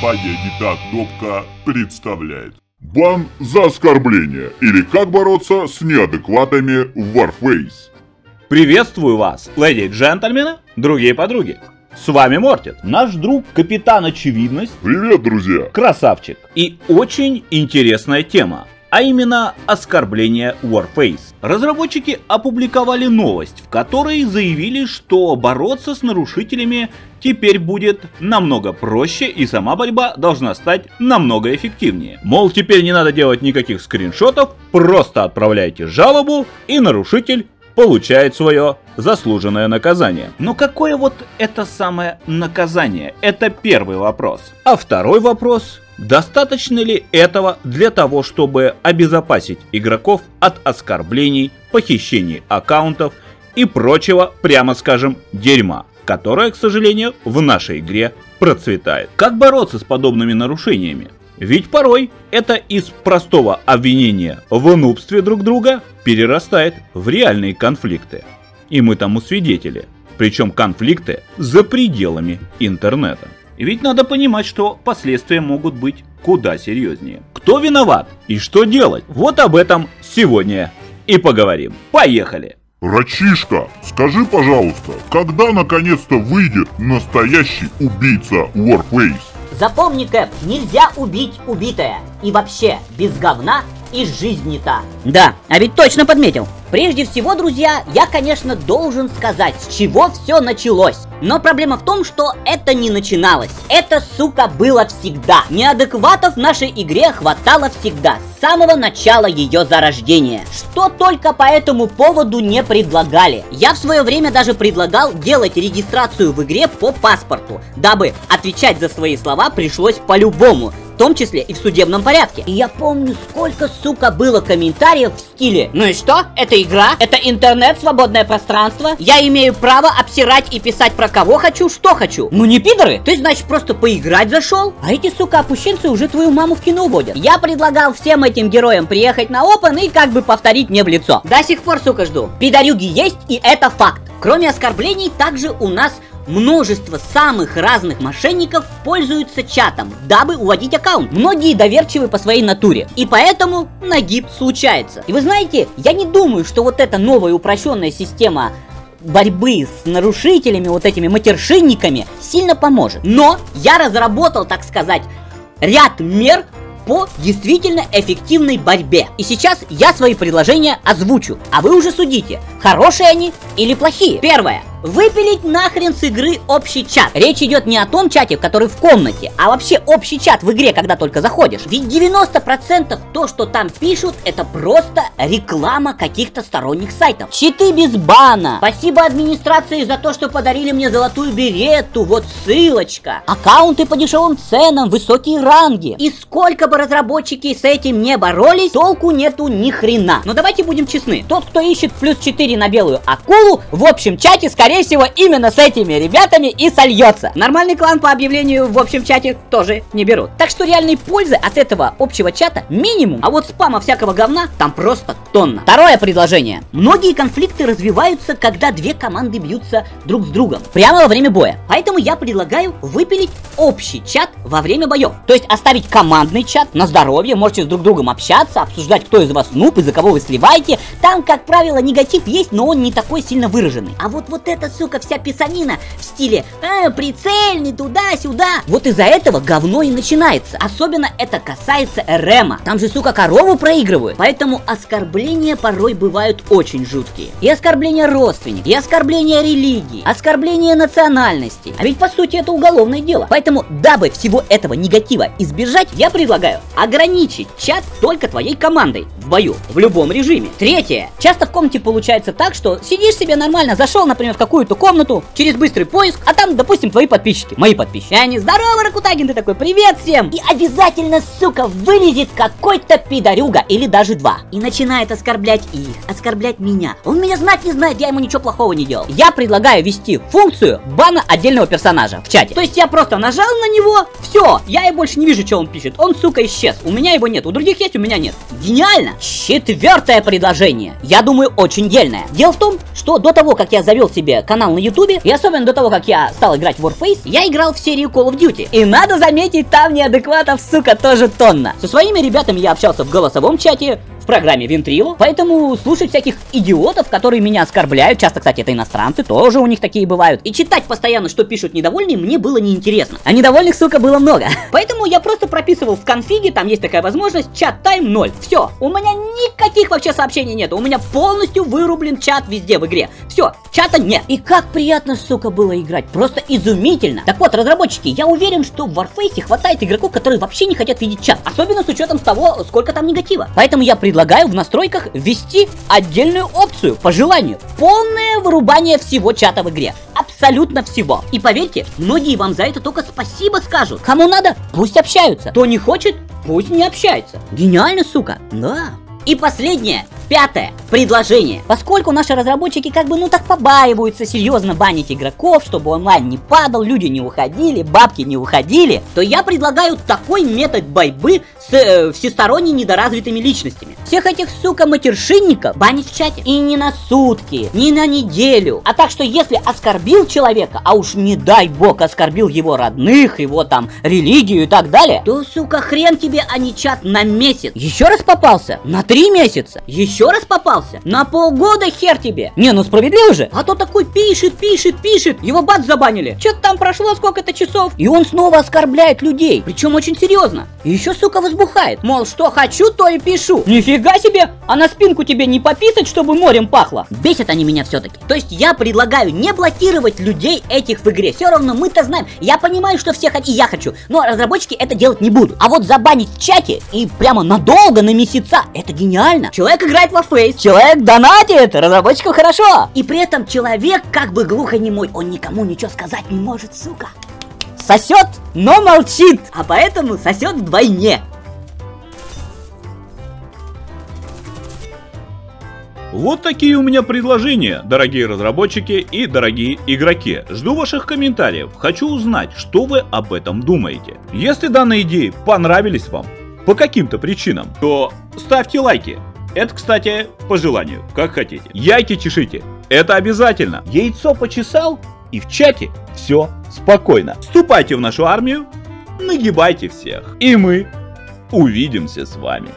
«Не так кнопка» представляет Бан за оскорбление или как бороться с неадекватами в Warface. Приветствую вас, леди и джентльмены, другие подруги. С вами Мортит, наш друг Капитан Очевидность, Привет, друзья! красавчик. И очень интересная тема, а именно оскорбление Warface. Разработчики опубликовали новость, в которой заявили, что бороться с нарушителями теперь будет намного проще и сама борьба должна стать намного эффективнее. Мол, теперь не надо делать никаких скриншотов, просто отправляйте жалобу и нарушитель получает свое заслуженное наказание. Но какое вот это самое наказание? Это первый вопрос. А второй вопрос. Достаточно ли этого для того, чтобы обезопасить игроков от оскорблений, похищений аккаунтов и прочего, прямо скажем, дерьма, которое, к сожалению, в нашей игре процветает? Как бороться с подобными нарушениями? Ведь порой это из простого обвинения в нубстве друг друга перерастает в реальные конфликты. И мы тому свидетели. Причем конфликты за пределами интернета. И ведь надо понимать, что последствия могут быть куда серьезнее. Кто виноват и что делать? Вот об этом сегодня и поговорим. Поехали! Рачишка, скажи, пожалуйста, когда наконец-то выйдет настоящий убийца Warface? Запомни, Кэп, нельзя убить убитое. И вообще, без говна из жизни-то. Да, а ведь точно подметил. Прежде всего, друзья, я, конечно, должен сказать, с чего все началось. Но проблема в том, что это не начиналось. Это, сука, было всегда. Неадекватов в нашей игре хватало всегда, с самого начала ее зарождения. Что только по этому поводу не предлагали. Я в свое время даже предлагал делать регистрацию в игре по паспорту, дабы отвечать за свои слова пришлось по-любому том числе и в судебном порядке. И я помню, сколько, сука, было комментариев в стиле Ну и что? Это игра? Это интернет, свободное пространство? Я имею право обсирать и писать про кого хочу, что хочу? Ну не пидоры? Ты, значит, просто поиграть зашел? А эти, сука, опущенцы уже твою маму в кино уводят. Я предлагал всем этим героям приехать на опен и как бы повторить мне в лицо. До сих пор, сука, жду. Пидорюги есть, и это факт. Кроме оскорблений, также у нас множество самых разных мошенников пользуются чатом, дабы уводить аккаунт. Многие доверчивы по своей натуре, и поэтому нагиб случается. И вы знаете, я не думаю, что вот эта новая упрощенная система борьбы с нарушителями, вот этими матершинниками, сильно поможет. Но я разработал, так сказать, ряд мер по действительно эффективной борьбе. И сейчас я свои предложения озвучу, а вы уже судите, хорошие они или плохие. Первое. Выпилить нахрен с игры общий чат. Речь идет не о том чате, который в комнате, а вообще общий чат в игре, когда только заходишь. Ведь 90% то, что там пишут, это просто реклама каких-то сторонних сайтов. Читы без бана. Спасибо администрации за то, что подарили мне золотую берету. Вот ссылочка. Аккаунты по дешевым ценам, высокие ранги. И сколько бы разработчики с этим не боролись, толку нету ни хрена. Но давайте будем честны. Тот, кто ищет плюс 4 на белую акулу, в общем чате, скорее скорее всего, именно с этими ребятами и сольется. Нормальный клан по объявлению в общем чате тоже не берут. Так что реальной пользы от этого общего чата минимум, а вот спама всякого говна там просто тонна. Второе предложение. Многие конфликты развиваются, когда две команды бьются друг с другом, прямо во время боя. Поэтому я предлагаю выпилить общий чат во время боев. То есть оставить командный чат на здоровье, можете с друг другом общаться, обсуждать, кто из вас нуб и за кого вы сливаете. Там, как правило, негатив есть, но он не такой сильно выраженный. А вот вот это эта, сука, вся писанина в стиле э, прицельный туда-сюда. Вот из-за этого говно и начинается. Особенно это касается РМа. Там же, сука, корову проигрывают. Поэтому оскорбления порой бывают очень жуткие. И оскорбления родственников, и оскорбления религии, оскорбления национальности. А ведь по сути это уголовное дело. Поэтому, дабы всего этого негатива избежать, я предлагаю ограничить чат только твоей командой в бою, в любом режиме. Третье. Часто в комнате получается так, что сидишь себе нормально, зашел, например, в какую-то комнату, через быстрый поиск, а там, допустим, твои подписчики, мои подписчики. Они, здорово, Ракутагин, ты такой, привет всем! И обязательно, сука, вылезет какой-то пидорюга, или даже два. И начинает оскорблять их, оскорблять меня. Он меня знать не знает, я ему ничего плохого не делал. Я предлагаю ввести функцию бана отдельного персонажа в чате. То есть я просто нажал на него, все, я и больше не вижу, что он пишет. Он, сука, исчез. У меня его нет, у других есть, у меня нет. Гениально! Четвертое предложение. Я думаю, очень дельное. Дело в том, что до того, как я завел себе канал на ютубе, и особенно до того, как я стал играть в Warface, я играл в серию Call of Duty. И надо заметить, там неадекватов, сука, тоже тонна. Со своими ребятами я общался в голосовом чате, программе Вентрило, поэтому слушать всяких идиотов, которые меня оскорбляют, часто, кстати, это иностранцы, тоже у них такие бывают, и читать постоянно, что пишут недовольные, мне было неинтересно. А недовольных, сука, было много. Поэтому я просто прописывал в конфиге, там есть такая возможность, чат тайм 0. Все, у меня никаких вообще сообщений нет, у меня полностью вырублен чат везде в игре. Все, чата нет. И как приятно, сука, было играть, просто изумительно. Так вот, разработчики, я уверен, что в Warface хватает игроков, которые вообще не хотят видеть чат, особенно с учетом того, сколько там негатива. Поэтому я предлагаю предлагаю в настройках ввести отдельную опцию по желанию. Полное вырубание всего чата в игре. Абсолютно всего. И поверьте, многие вам за это только спасибо скажут. Кому надо, пусть общаются. Кто не хочет, пусть не общается. Гениально, сука. Да. И последнее. Пятое. Предложение. Поскольку наши разработчики как бы ну так побаиваются серьезно банить игроков, чтобы онлайн не падал, люди не уходили, бабки не уходили, то я предлагаю такой метод борьбы с э, всесторонне недоразвитыми личностями. Всех этих, сука, матершинников банить в чате. И не на сутки, не на неделю. А так что если оскорбил человека, а уж не дай бог оскорбил его родных, его там религию и так далее, то, сука, хрен тебе, а не чат на месяц. Еще раз попался? На три месяца. Еще еще раз попался? На полгода хер тебе. Не, ну справедливо же. А то такой пишет, пишет, пишет. Его бат забанили. Что-то там прошло сколько-то часов. И он снова оскорбляет людей. Причем очень серьезно. И еще, сука, возбухает. Мол, что хочу, то и пишу. Нифига себе. А на спинку тебе не пописать, чтобы морем пахло? Бесят они меня все-таки. То есть я предлагаю не блокировать людей этих в игре. Все равно мы-то знаем. Я понимаю, что все хотят, и я хочу. Но разработчики это делать не будут. А вот забанить в чате и прямо надолго, на месяца, это гениально. Человек играет играет во фейс. Человек донатит, разработчику хорошо. И при этом человек как бы глухонемой, он никому ничего сказать не может, сука. Сосет, но молчит, а поэтому сосет вдвойне. Вот такие у меня предложения, дорогие разработчики и дорогие игроки. Жду ваших комментариев, хочу узнать, что вы об этом думаете. Если данные идеи понравились вам, по каким-то причинам, то ставьте лайки, это, кстати, по желанию, как хотите. Яйки чешите, это обязательно. Яйцо почесал, и в чате все спокойно. Вступайте в нашу армию, нагибайте всех. И мы увидимся с вами.